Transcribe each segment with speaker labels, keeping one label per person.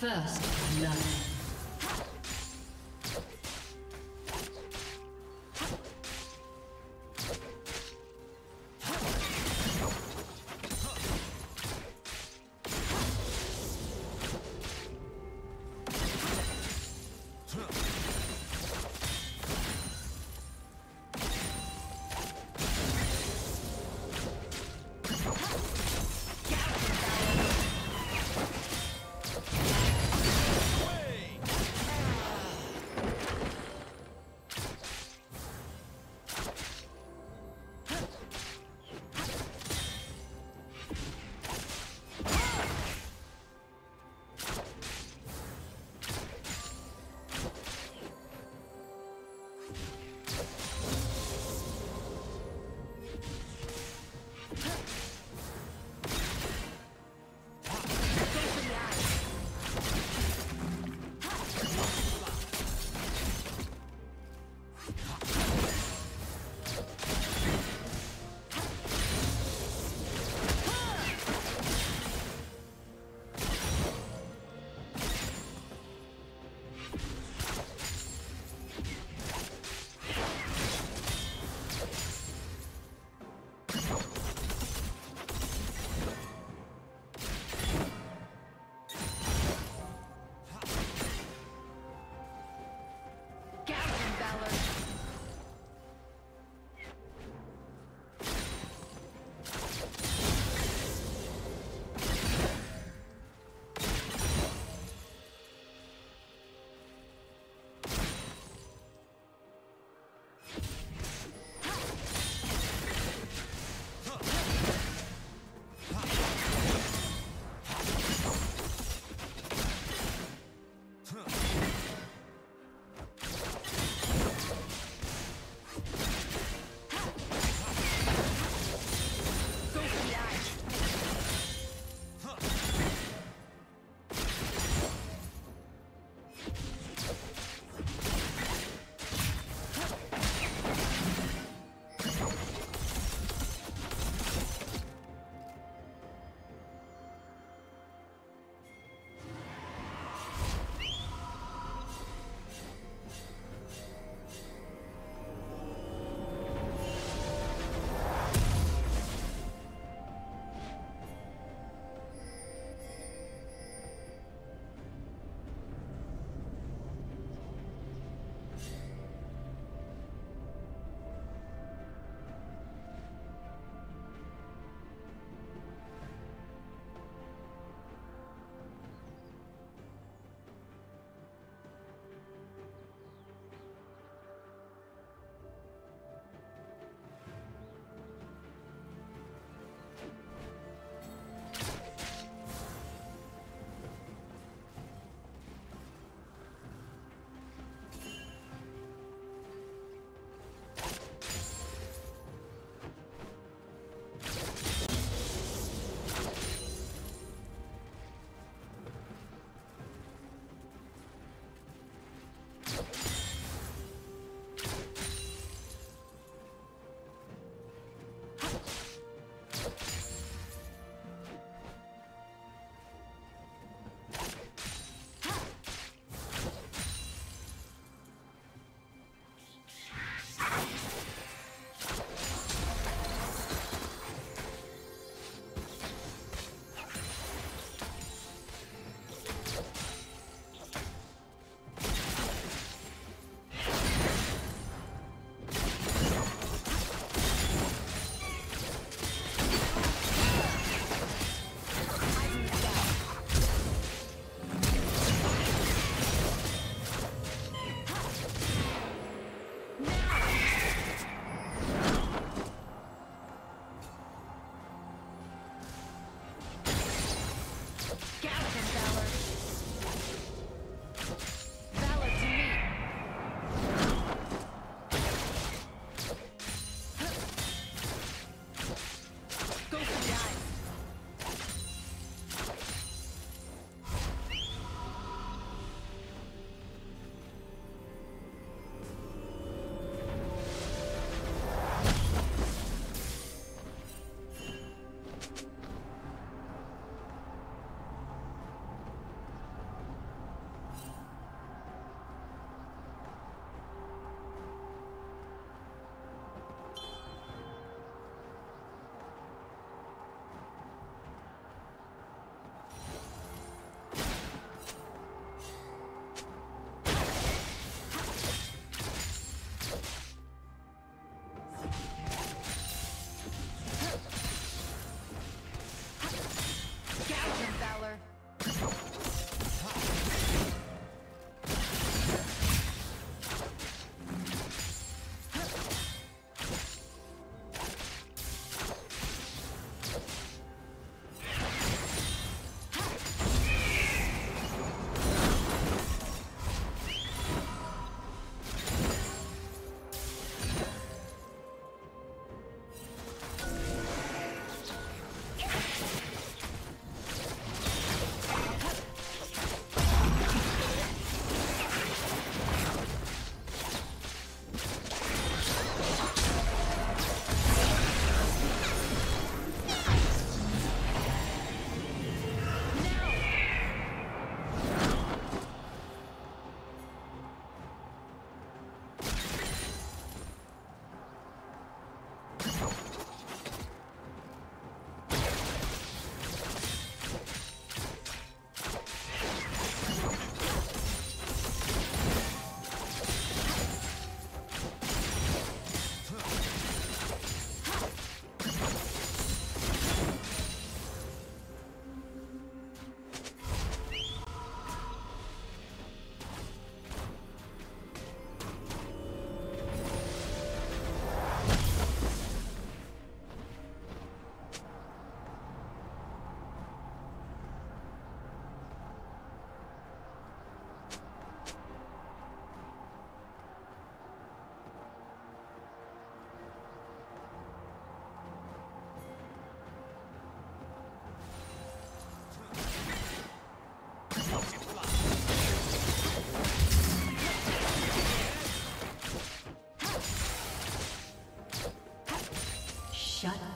Speaker 1: First blood.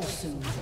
Speaker 1: Soon.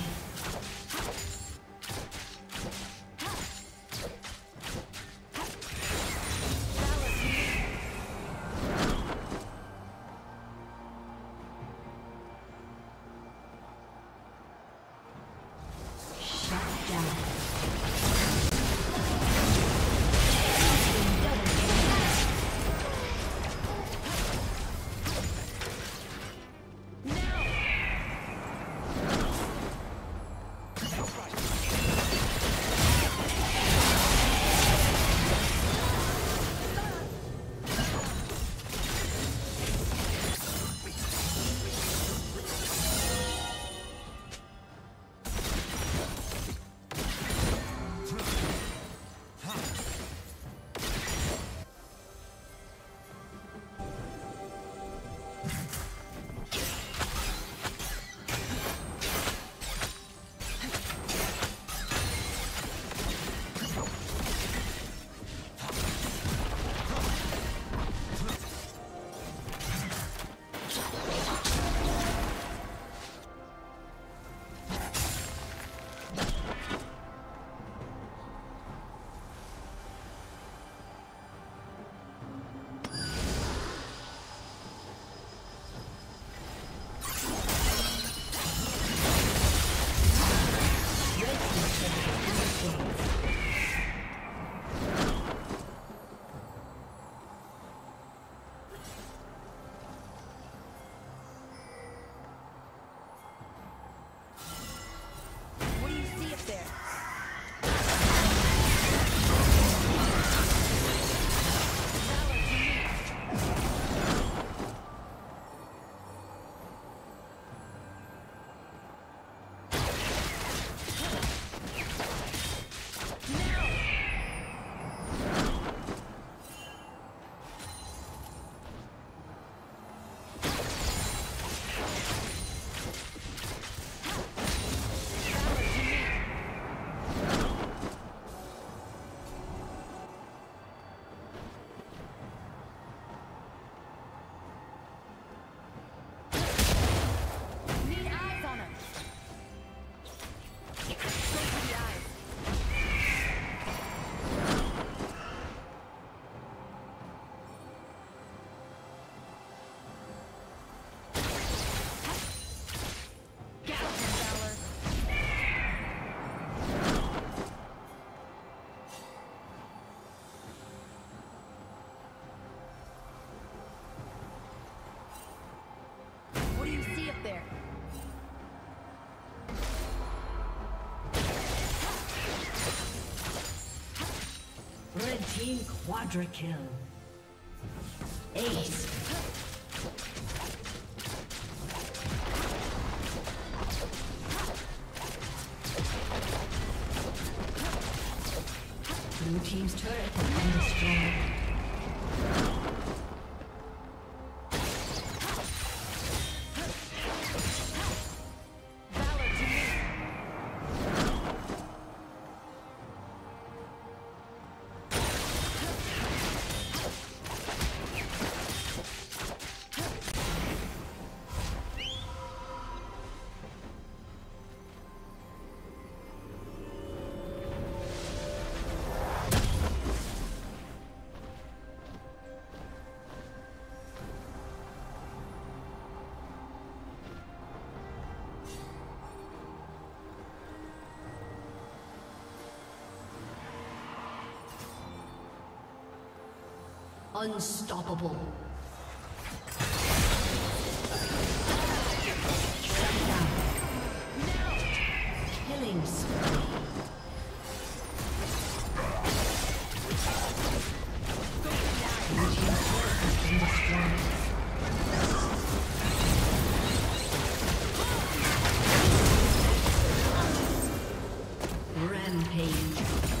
Speaker 1: Team Quadra Kill. Ace. Unstoppable. Rampage.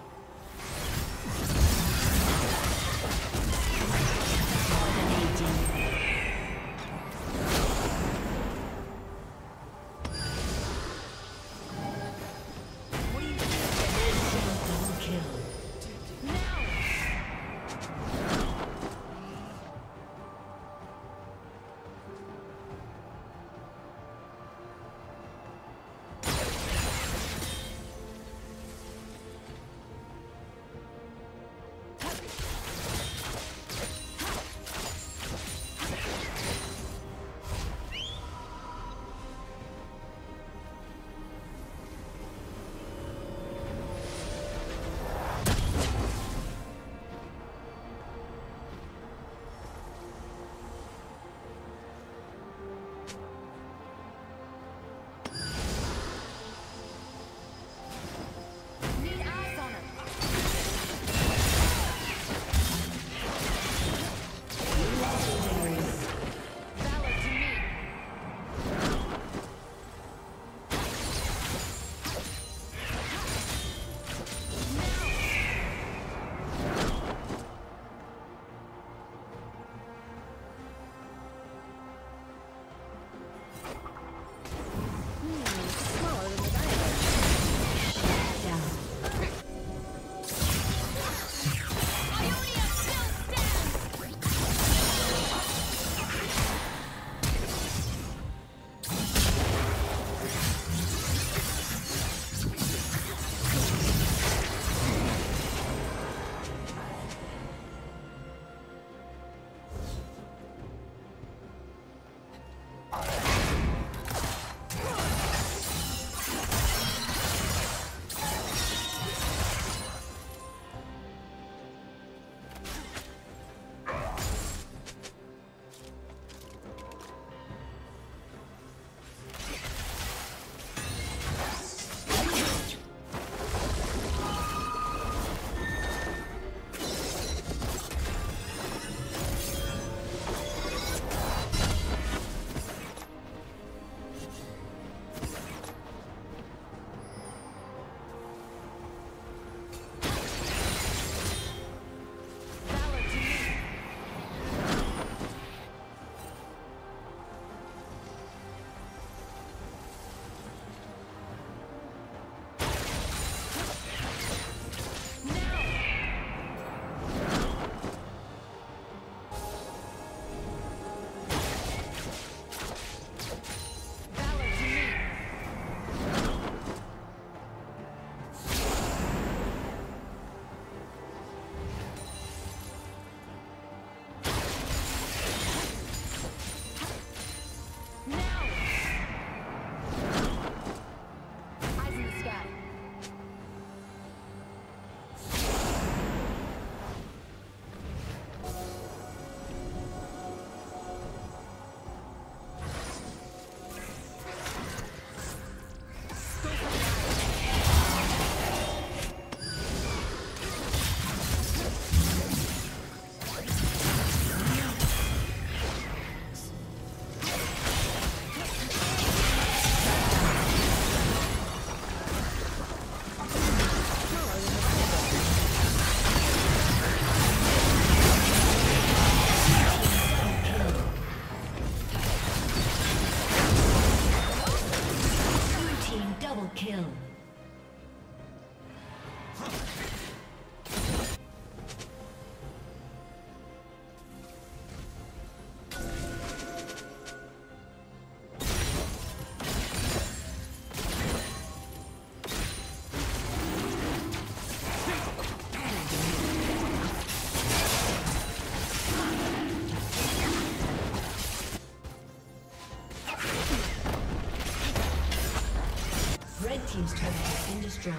Speaker 1: destroyed.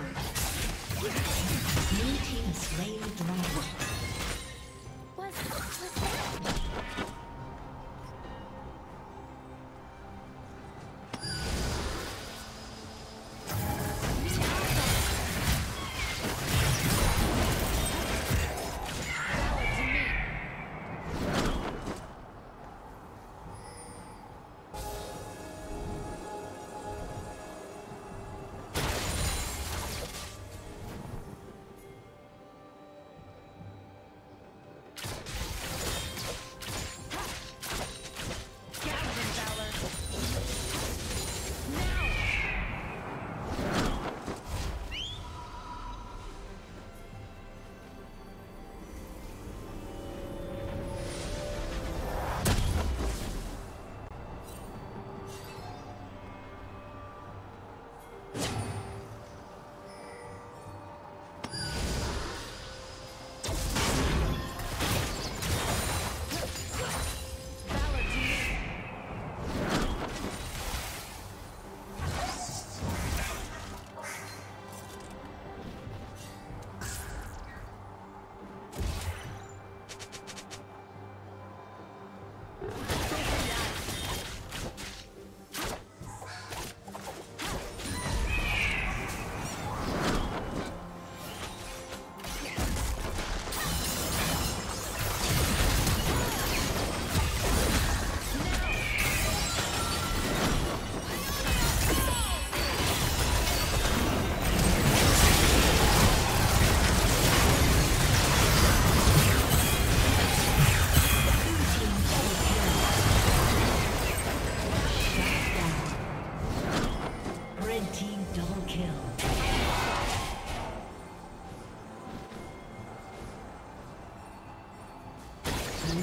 Speaker 1: Blue team slain dragon.